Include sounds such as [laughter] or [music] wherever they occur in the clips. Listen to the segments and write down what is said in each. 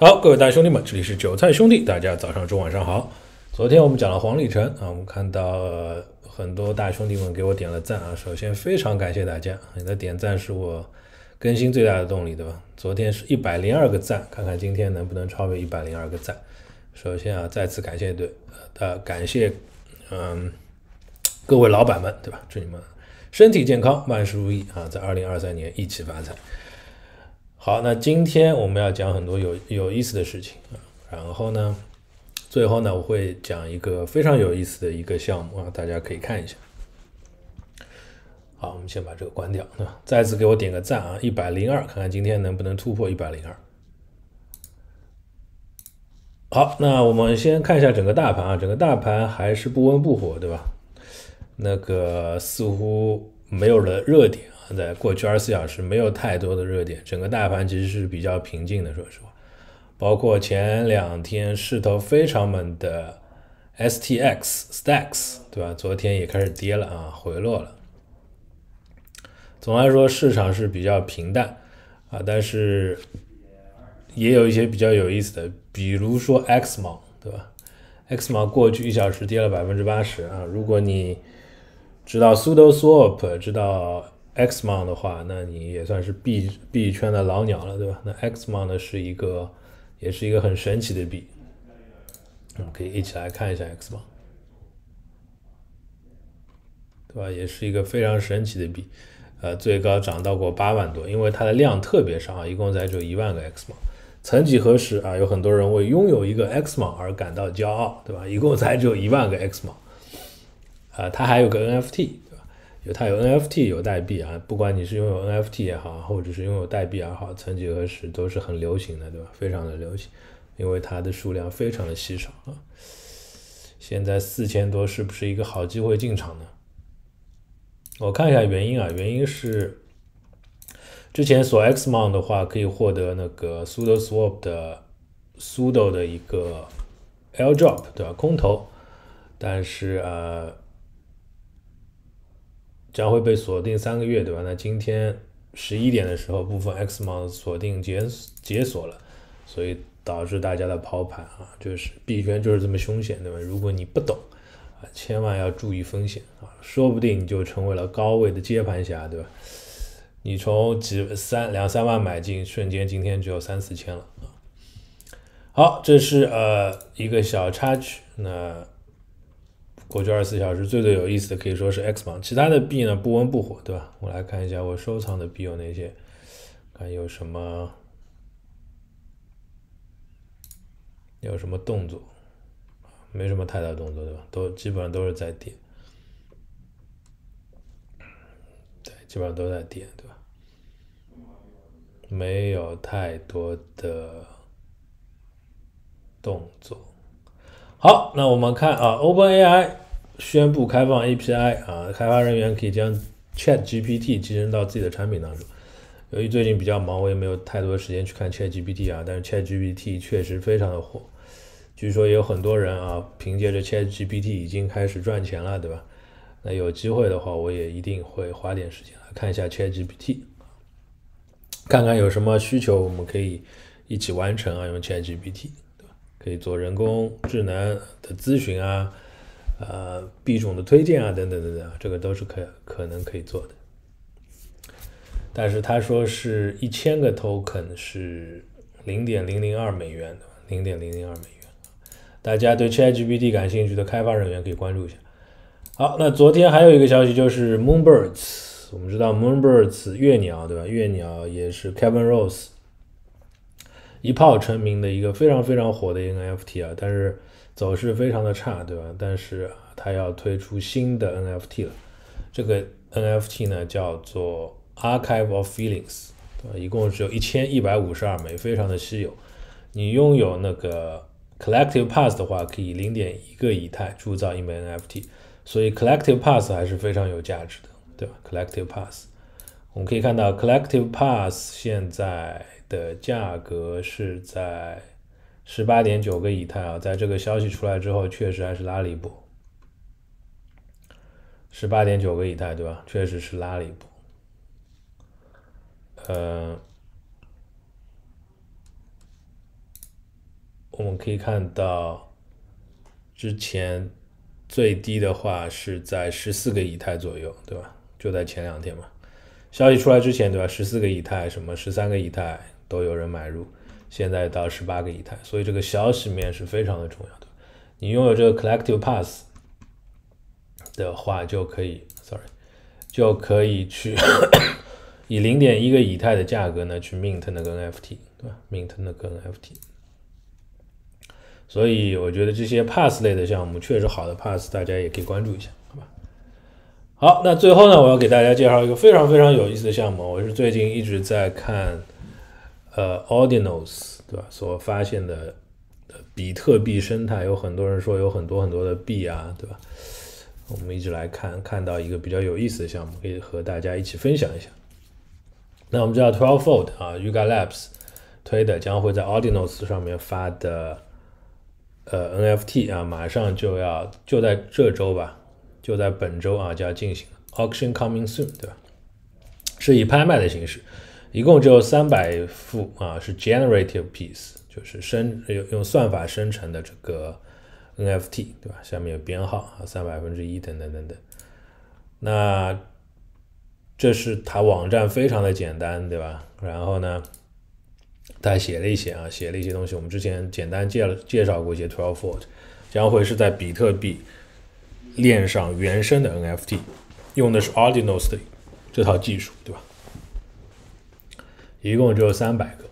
好，各位大兄弟们，这里是韭菜兄弟，大家早上、中、晚上好。昨天我们讲了黄立成啊，我们看到很多大兄弟们给我点了赞啊，首先非常感谢大家，你的点赞是我更新最大的动力，对吧？昨天是一百零二个赞，看看今天能不能超越一百零二个赞。首先啊，再次感谢对呃感谢嗯各位老板们，对吧？祝你们身体健康，万事如意啊，在二零二三年一起发财。好，那今天我们要讲很多有有意思的事情啊，然后呢，最后呢，我会讲一个非常有意思的一个项目啊，大家可以看一下。好，我们先把这个关掉啊，再次给我点个赞啊，一百零二，看看今天能不能突破一百零二。好，那我们先看一下整个大盘啊，整个大盘还是不温不火，对吧？那个似乎没有了热点。在过去二十四小时没有太多的热点，整个大盘其实是比较平静的，说实话。包括前两天势头非常猛的 STX Stacks，对吧？昨天也开始跌了啊，回落了。总的来说，市场是比较平淡啊，但是也有一些比较有意思的，比如说 XMO，对吧？XMO 过去一小时跌了百分之八十啊，如果你知道 Sudo Swap，知道 Xmon 的话，那你也算是币币圈的老鸟了，对吧？那 Xmon 呢是一个，也是一个很神奇的币，我们可以一起来看一下 Xmon，对吧？也是一个非常神奇的币，呃，最高涨到过八万多，因为它的量特别少啊，一共才只有一万个 Xmon。曾几何时啊，有很多人为拥有一个 Xmon 而感到骄傲，对吧？一共才只有一万个 Xmon，啊，它还有个 NFT。有它有 NFT 有代币啊，不管你是拥有 NFT 也好，或者是拥有代币也好，曾几何时都是很流行的，对吧？非常的流行，因为它的数量非常的稀少啊。现在四千多是不是一个好机会进场呢？我看一下原因啊，原因是之前锁 Xmon 的话可以获得那个 Sudo Swap 的 Sudo 的一个 L Drop 对吧？空投，但是呃。将会被锁定三个月，对吧？那今天十一点的时候，部分 Xmon 锁定解解锁了，所以导致大家的抛盘啊，就是币圈就是这么凶险，对吧？如果你不懂啊，千万要注意风险啊，说不定你就成为了高位的接盘侠，对吧？你从几三两三万买进，瞬间今天只有三四千了啊。好，这是呃一个小插曲，那。过去二十四小时最最有意思的可以说是 X 榜，其他的币呢不温不火，对吧？我来看一下我收藏的币有哪些，看有什么有什么动作，没什么太大动作，对吧？都基本上都是在跌，对，基本上都在跌，对吧？没有太多的动作。好，那我们看啊，OpenAI 宣布开放 API 啊，开发人员可以将 ChatGPT 集成到自己的产品当中。由于最近比较忙，我也没有太多时间去看 ChatGPT 啊，但是 ChatGPT 确实非常的火，据说也有很多人啊，凭借着 ChatGPT 已经开始赚钱了，对吧？那有机会的话，我也一定会花点时间来看一下 ChatGPT，看看有什么需求我们可以一起完成啊，用 ChatGPT。可以做人工智能的咨询啊，呃，币种的推荐啊，等等等等，这个都是可可能可以做的。但是他说是一千个 token 是零点零零二美元的，零点零零二美元。大家对 ChatGPT 感兴趣的开发人员可以关注一下。好，那昨天还有一个消息就是 Moonbirds，我们知道 Moonbirds 月鸟对吧？月鸟也是 Kevin Rose。一炮成名的一个非常非常火的一个 NFT 啊，但是走势非常的差，对吧？但是它要推出新的 NFT 了，这个 NFT 呢叫做 Archive of Feelings，对吧？一共只有一千一百五十二枚，非常的稀有。你拥有那个 Collective Pass 的话，可以零点一个以太铸造一枚 NFT，所以 Collective Pass 还是非常有价值的，对吧？Collective Pass，我们可以看到 Collective Pass 现在。的价格是在十八点九个以太啊，在这个消息出来之后，确实还是拉了一波。十八点九个以太，对吧？确实是拉了一波。呃，我们可以看到之前最低的话是在十四个以太左右，对吧？就在前两天嘛，消息出来之前，对吧？十四个以太，什么十三个以太都有人买入，现在到十八个以太，所以这个消息面是非常的重要的。你拥有这个 collective pass 的话，就可以，sorry，就可以去 [coughs] 以零点一个以太的价格呢去 mint 那个 NFT，对吧？mint 那个 NFT。所以我觉得这些 pass 类的项目确实好的 pass，大家也可以关注一下，好吧？好，那最后呢，我要给大家介绍一个非常非常有意思的项目，我是最近一直在看，呃，Ordinals，对吧？所发现的比特币生态，有很多人说有很多很多的币啊，对吧？我们一直来看，看到一个比较有意思的项目，可以和大家一起分享一下。那我们知道 Twelvefold 啊，Yuga Labs 推的，将会在 Ordinals 上面发的。呃，NFT 啊，马上就要就在这周吧，就在本周啊就要进行 auction coming soon，对吧？是以拍卖的形式，一共只有三百副啊，是 generative piece，就是生用用算法生成的这个 NFT，对吧？下面有编号啊，三百分之一等等等等。那这是它网站非常的简单，对吧？然后呢？他写了一些啊，写了一些东西。我们之前简单介了介绍过一些 Twelve Fold，将会是在比特币链上原生的 NFT，用的是 Ordinals 的这套技术，对吧？一共只有三百个，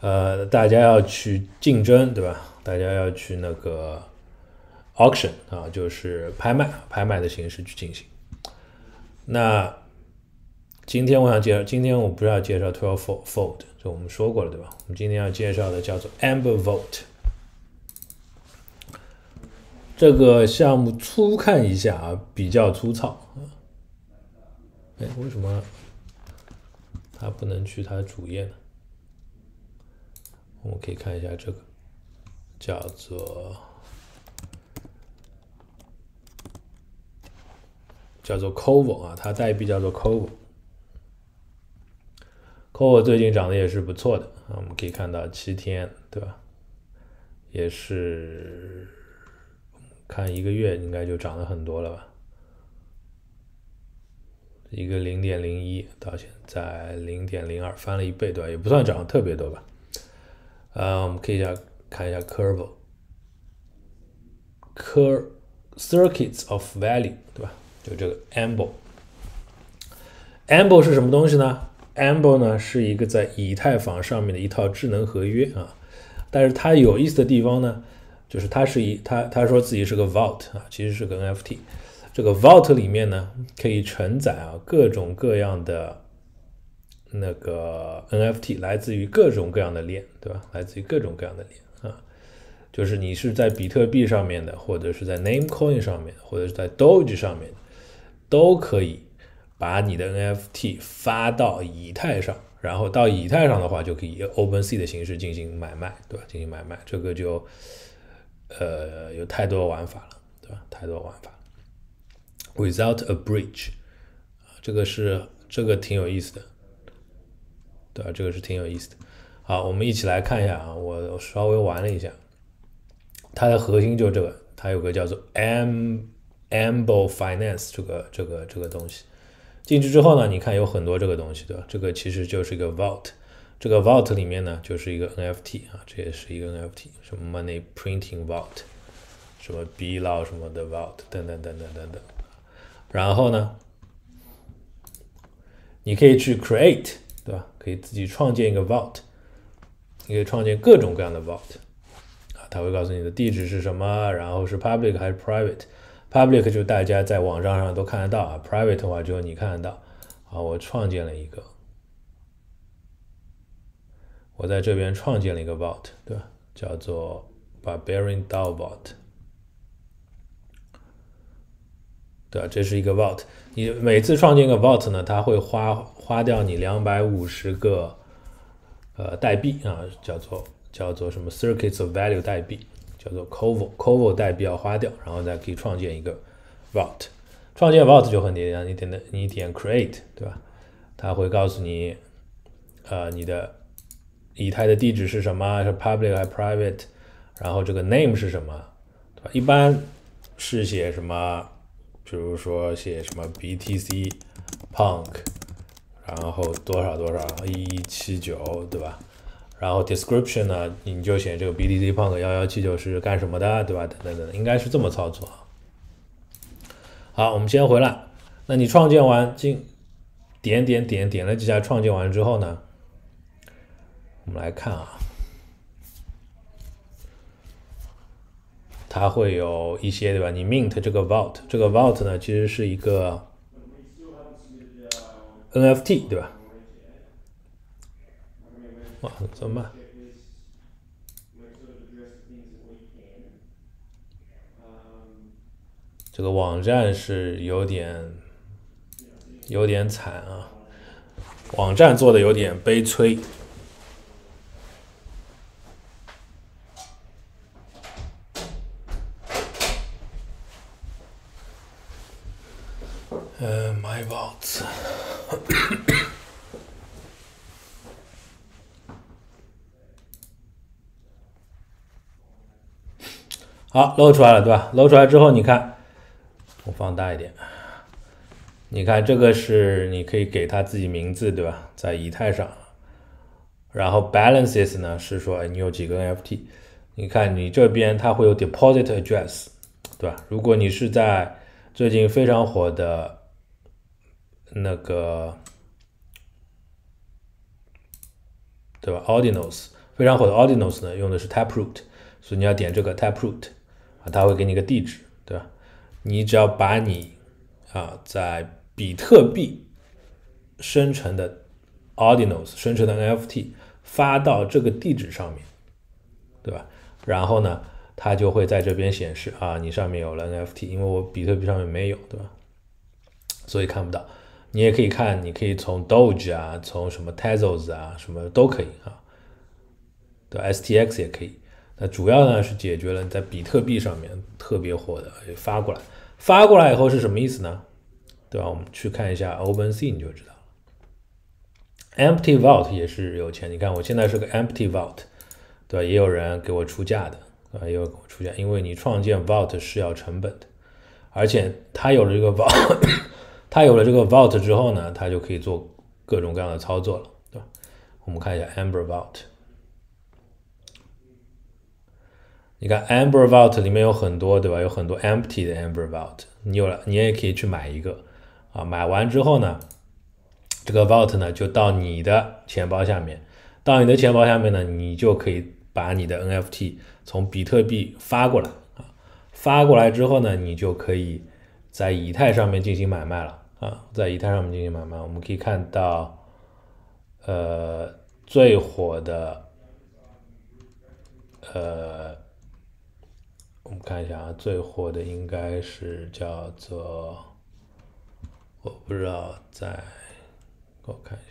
呃，大家要去竞争，对吧？大家要去那个 auction 啊，就是拍卖，拍卖的形式去进行。那今天我想介绍，今天我不是要介绍 Twelve Fold。就我们说过了，对吧？我们今天要介绍的叫做 Amber Vault 这个项目，粗看一下啊，比较粗糙啊。哎，为什么它不能去它的主页呢？我们可以看一下这个，叫做叫做 Covo 啊，它代币叫做 Covo。c o 最近涨得也是不错的啊，我们可以看到七天，对吧？也是看一个月应该就涨了很多了吧？一个零点零一到现在零点零二，翻了一倍，对吧？也不算涨得特别多吧？啊，我们可以下看一下 Curve，Cur Circuits of Value，对吧？就这个 Amble，Amble 是什么东西呢？Amber 呢是一个在以太坊上面的一套智能合约啊，但是它有意思的地方呢，就是它是一它它说自己是个 Vault 啊，其实是个 NFT。这个 Vault 里面呢可以承载啊各种各样的那个 NFT，来自于各种各样的链，对吧？来自于各种各样的链啊，就是你是在比特币上面的，或者是在 Namecoin 上面，或者是在 Doge 上面，都可以。把你的 NFT 发到以太上，然后到以太上的话，就可以以 OpenSea 的形式进行买卖，对吧？进行买卖，这个就呃有太多玩法了，对吧？太多玩法。Without a bridge，啊，这个是这个挺有意思的，对吧？这个是挺有意思的。好，我们一起来看一下啊，我稍微玩了一下，它的核心就这个，它有个叫做 Am Amble Finance 这个这个这个东西。进去之后呢，你看有很多这个东西，对吧？这个其实就是一个 vault，这个 vault 里面呢就是一个 NFT 啊，这也是一个 NFT，什么 money printing vault，什么 B 佬什么的 vault，等等等等等等。然后呢，你可以去 create，对吧？可以自己创建一个 vault，你可以创建各种各样的 vault，啊，他会告诉你的地址是什么，然后是 public 还是 private。Public 就大家在网站上都看得到啊，Private 的话只有你看得到。啊，我创建了一个，我在这边创建了一个 Vault，对吧？叫做 Barbarian DAO Vault，对吧？这是一个 Vault，你每次创建一个 Vault 呢，它会花花掉你两百五十个呃代币啊，叫做叫做什么 Circuits of Value 代币。叫做 Covo，Covo 代币要花掉，然后再可以创建一个 Vault。创建 Vault 就很简单，你点的你点 Create，对吧？它会告诉你，呃，你的以太的地址是什么，是 Public 还是 Private，然后这个 name 是什么，对吧？一般是写什么，比如说写什么 BTC Punk，然后多少多少一七九，对吧？然后 description 呢，你就写这个 BTC Punk 幺幺七九是干什么的，对吧？等等等，应该是这么操作。好，我们先回来。那你创建完进点点点点了几下，创建完之后呢，我们来看啊。它会有一些对吧？你 mint 这个 vault，这个 vault 呢，其实是一个 NFT 对吧？哇，怎么办？这个网站是有点有点惨啊，网站做的有点悲催。呃，my vault，好，露出来了，对吧？露出来之后，你看，我放大一点，你看这个是你可以给它自己名字，对吧？在以太上，然后 balances 呢是说你有几个 NFT，你看你这边它会有 deposit address，对吧？如果你是在最近非常火的。那个，对吧？Audinos 非常火的 Audinos 呢，用的是 Taproot，所以你要点这个 Taproot 啊，它会给你个地址，对吧？你只要把你啊在比特币生成的 Audinos 生成的 NFT 发到这个地址上面，对吧？然后呢，它就会在这边显示啊，你上面有了 NFT，因为我比特币上面没有，对吧？所以看不到。你也可以看，你可以从 Doge 啊，从什么 Tezos 啊，什么都可以啊，对，STX 也可以。那主要呢是解决了你在比特币上面特别火的发过来，发过来以后是什么意思呢？对吧？我们去看一下 OpenSea 你就知道了。Empty Vault 也是有钱，你看我现在是个 Empty Vault，对吧？也有人给我出价的，啊，也有出价，因为你创建 Vault 是要成本的，而且它有了这个 Vault。[coughs] 它有了这个 Vault 之后呢，它就可以做各种各样的操作了，对吧？我们看一下 Amber Vault，你看 Amber Vault 里面有很多，对吧？有很多 empty 的 Amber Vault，你有了，你也可以去买一个啊。买完之后呢，这个 Vault 呢就到你的钱包下面，到你的钱包下面呢，你就可以把你的 NFT 从比特币发过来啊。发过来之后呢，你就可以在以太上面进行买卖了。啊，在以太上面进行买卖，我们可以看到，呃，最火的，呃，我们看一下啊，最火的应该是叫做，我不知道，在，给我看一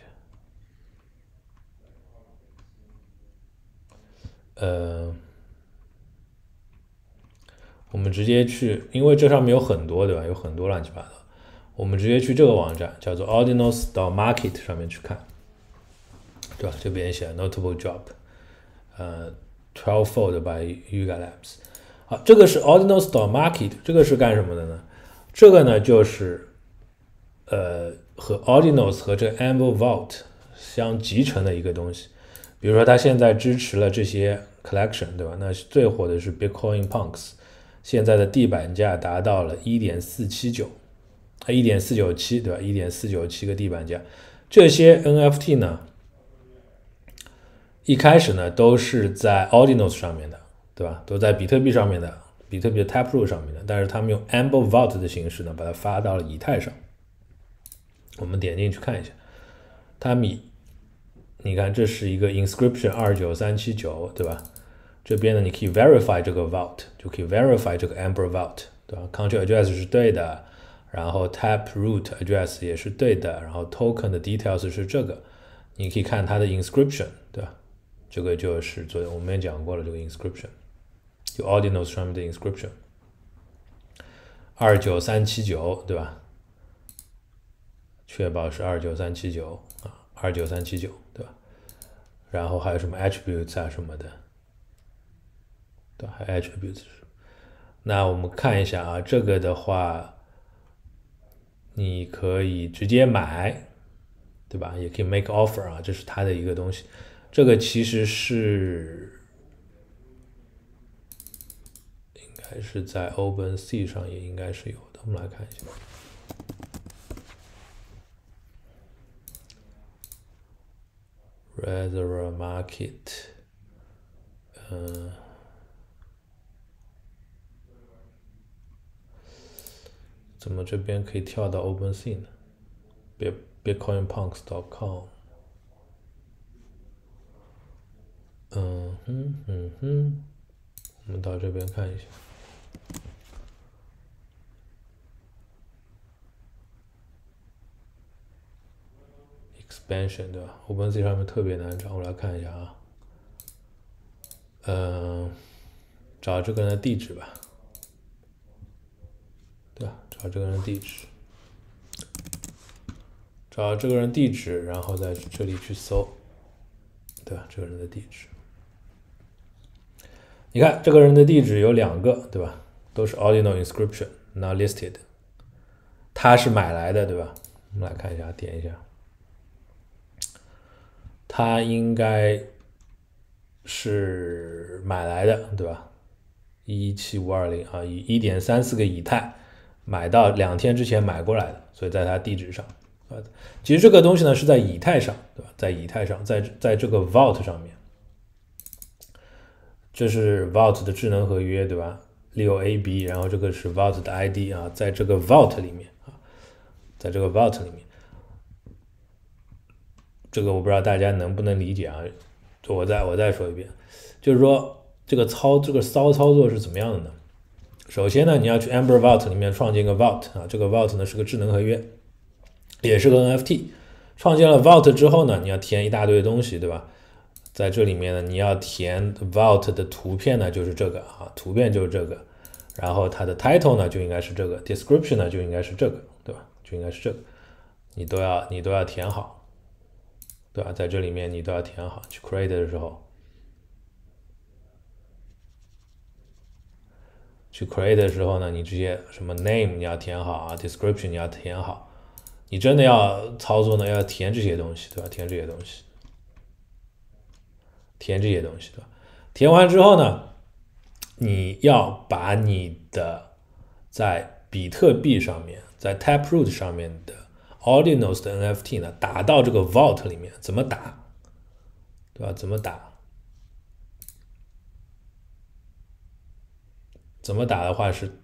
下，呃，我们直接去，因为这上面有很多，对吧？有很多乱七八糟。我们直接去这个网站，叫做 Ordinals Market 上面去看，对吧？这边写 Notable Drop，呃，Twelvefold by Yuga Labs。好，这个是 Ordinals Market，这个是干什么的呢？这个呢就是呃和 Ordinals 和这 Amber Vault 相集成的一个东西。比如说它现在支持了这些 Collection，对吧？那最火的是 Bitcoin Punks，现在的地板价达到了一点四七九。它一点四九七，对吧？一点四九七个地板价，这些 NFT 呢，一开始呢都是在 Ordinals 上面的，对吧？都在比特币上面的，比特币的 Taproot 上面的。但是他们用 Amber Vault 的形式呢，把它发到了以太上。我们点进去看一下，它米，你看这是一个 Inscription 二九三七九，对吧？这边呢你可以 Verify 这个 Vault，就可以 Verify 这个 Amber Vault，对吧？Country Address 是对的。然后 tap root address 也是对的，然后 token 的 details 是这个，你可以看它的 inscription，对吧？这个就是昨天我们也讲过了，这个 inscription，就 Ordinals 上面的 inscription，二九三七九，对吧？确保是二九三七九啊，二九三七九，对吧？然后还有什么 attributes 啊什么的，对吧？还有 attributes。那我们看一下啊，这个的话，你可以直接买，对吧？也可以 make offer 啊，这是它的一个东西。这个其实是应该是在 OpenSea 上也应该是有的。我们来看一下，Reservoir Market，嗯。怎么这边可以跳到 OpenSea 呢？Bitcoinpunks.com。嗯哼嗯哼，我们到这边看一下。Expansion 对吧？OpenSea 上面特别难找，我来看一下啊。嗯，找这个人的地址吧。对吧？找这个人地址，找这个人地址，然后在这里去搜，对吧？这个人的地址，你看这个人的地址有两个，对吧？都是 ordinal inscription not listed，他是买来的，对吧？我们来看一下，点一下，他应该是买来的，对吧？一七五二零啊，以一点三四个以太。买到两天之前买过来的，所以在它地址上啊，其实这个东西呢是在以太上，对吧？在以太上，在在这个 Vault 上面，这是 Vault 的智能合约，对吧？六 AB，然后这个是 Vault 的 ID 啊，在这个 Vault 里面啊，在这个 Vault 里面，这个我不知道大家能不能理解啊？就我再我再说一遍，就是说这个操这个骚操作是怎么样的呢？首先呢，你要去 Amber Vault 里面创建个 Vault 啊，这个 Vault 呢是个智能合约，也是个 NFT。创建了 Vault 之后呢，你要填一大堆东西，对吧？在这里面呢，你要填 Vault 的图片呢，就是这个啊，图片就是这个。然后它的 Title 呢就应该是这个，Description 呢就应该是这个，对吧？就应该是这个，你都要你都要填好，对吧？在这里面你都要填好，去 Create 的时候。去 create 的时候呢，你这些什么 name 你要填好啊，description 你要填好，你真的要操作呢，要填这些东西，对吧？填这些东西，填这些东西，对吧？填完之后呢，你要把你的在比特币上面，在 Taproot 上面的 Ordinals 的 NFT 呢，打到这个 Vault 里面，怎么打，对吧？怎么打？怎么打的话是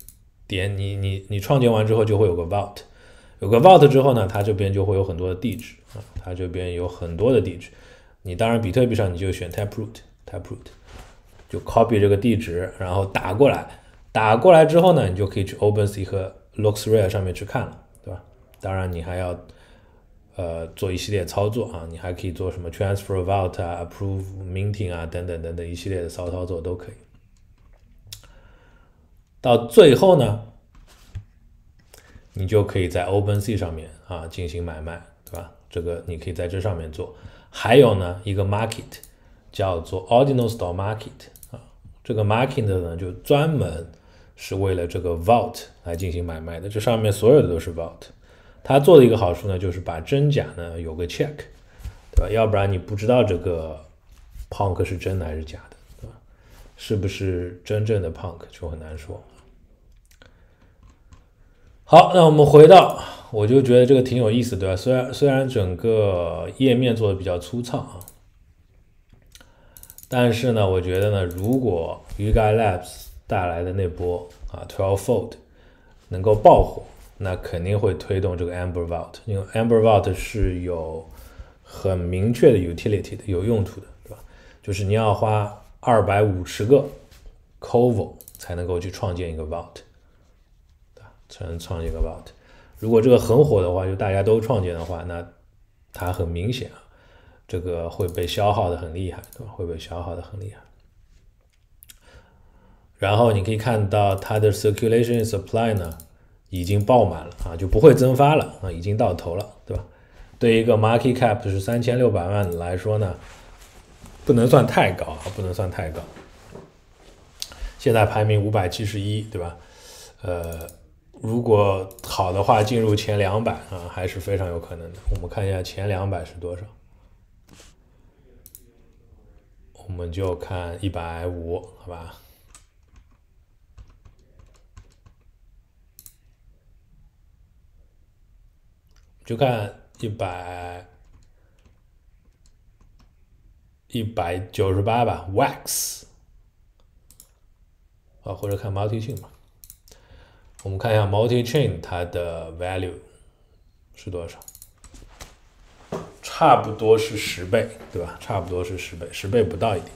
点你你你创建完之后就会有个 vault，有个 vault 之后呢，它这边就会有很多的地址啊，它这边有很多的地址。你当然比特币上你就选 taproot，taproot 就 copy 这个地址，然后打过来，打过来之后呢，你就可以去 OpenSea 和 LooksRare 上面去看了，对吧？当然你还要呃做一系列操作啊，你还可以做什么 transfer vault 啊，approve minting 啊等等等等一系列的骚操作都可以。到最后呢，你就可以在 OpenSea 上面啊进行买卖，对吧？这个你可以在这上面做。还有呢，一个 Market 叫做 Ordinal Store Market 啊，这个 Market 呢就专门是为了这个 Vault 来进行买卖的。这上面所有的都是 Vault。它做的一个好处呢，就是把真假呢有个 check，对吧？要不然你不知道这个 Punk 是真的还是假的，对吧？是不是真正的 Punk 就很难说。好，那我们回到，我就觉得这个挺有意思，对吧？虽然虽然整个页面做的比较粗糙啊，但是呢，我觉得呢，如果 Uga Labs 带来的那波啊 Twelve Fold 能够爆火，那肯定会推动这个 Amber Vault，因为 Amber Vault 是有很明确的 utility 的，有用途的，对吧？就是你要花二百五十个 Covo 才能够去创建一个 Vault 对吧。才能创建一个 vault。如果这个很火的话，就大家都创建的话，那它很明显啊，这个会被消耗的很厉害，对吧？会被消耗的很厉害。然后你可以看到它的 circulation supply 呢已经爆满了啊，就不会增发了啊，已经到头了，对吧？对一个 market cap 是三千六百万来说呢，不能算太高啊，不能算太高。现在排名五百七十一，对吧？呃，如果好的话，进入前两百啊，还是非常有可能的。我们看一下前两百是多少，我们就看一百五，好吧？就看一百一百九十八吧，Wax 啊，或者看 Multi Chain 吧。我们看一下 Multi Chain 它的 value 是多少？差不多是十倍，对吧？差不多是十倍，十倍不到一点。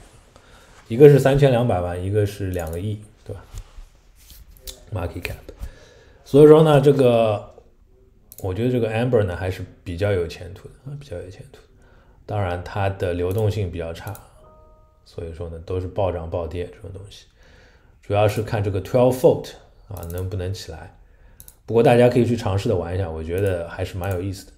一个是三千两百万，一个是两个亿，对吧？Market Cap。所以说呢，这个。我觉得这个 Amber 呢还是比较有前途的啊，比较有前途。当然，它的流动性比较差，所以说呢都是暴涨暴跌这种东西。主要是看这个 Twelve Fold 啊能不能起来。不过大家可以去尝试的玩一下，我觉得还是蛮有意思的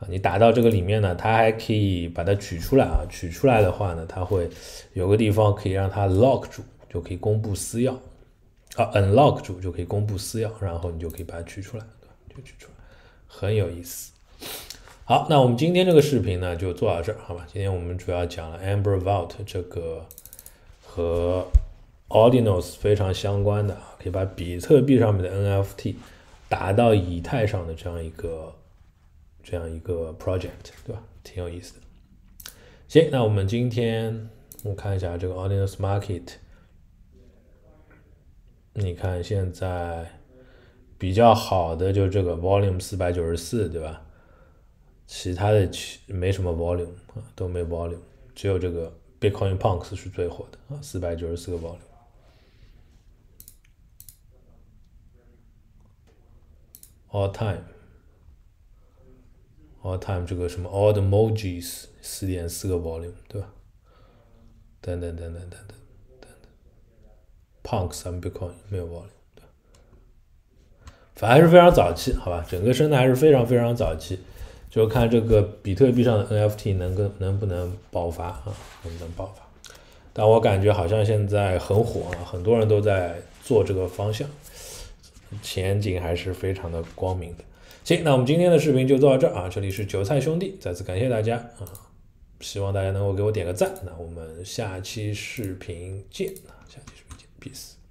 啊。你打到这个里面呢，它还可以把它取出来啊，取出来的话呢，它会有个地方可以让它 lock 住，就可以公布私钥啊，unlock 住就可以公布私钥，然后你就可以把它取出来，对？就取出来。很有意思。好，那我们今天这个视频呢就做到这儿，好吧？今天我们主要讲了 Amber Vault 这个和 Ordinals 非常相关的啊，可以把比特币上面的 NFT 打到以太上的这样一个这样一个 project，对吧？挺有意思的。行，那我们今天我看一下这个 Ordinals Market，你看现在。比较好的就这个 volume 四百九十四，对吧？其他的没什么 volume 啊，都没 volume，只有这个 Bitcoin Punks 是最火的啊，四百九十四个 volume。All time，all time 这个什么 all the emojis 四点四个 volume，对吧？等等等等等等等等，Punks and Bitcoin 没有 volume 对。反正还是非常早期，好吧，整个生态还是非常非常早期，就看这个比特币上的 NFT 能跟能不能爆发啊，能不能爆发？但我感觉好像现在很火啊，很多人都在做这个方向，前景还是非常的光明的。行，那我们今天的视频就做到这儿啊，这里是韭菜兄弟，再次感谢大家啊，希望大家能够给我点个赞，那我们下期视频见啊，下期视频见，peace。